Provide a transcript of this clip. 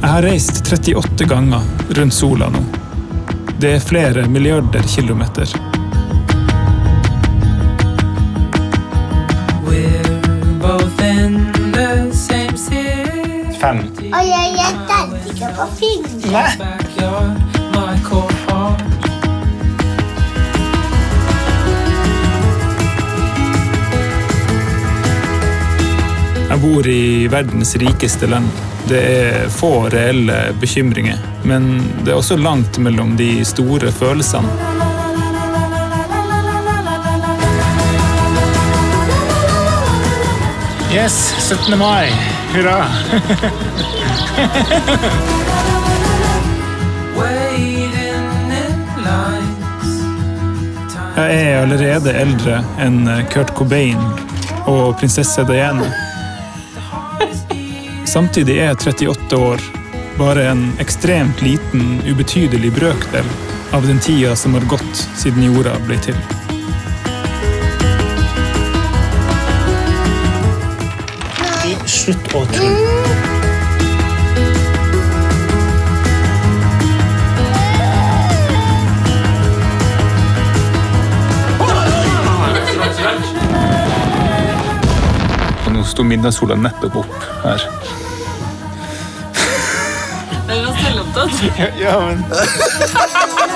Jeg har reist 38 ganger rundt sola nå. Det er flere milliarder kilometer. Fem. Og jeg gjetter ikke på fingre. Jeg bor i verdens rikeste land. Det er få reelle bekymringer, men det er også langt mellom de store følelsene. Yes, 17. mai. Hurra. Jeg er allerede eldre enn Kurt Cobain og prinsesse Diana. Samtidig er 38 år bare en ekstremt liten, ubetydelig brøkdel av den tida som har gått siden jorda ble til. Slutt å tro. Nå sto midnattsola nettopp opp her. Dere er selvopptatt. Ja, men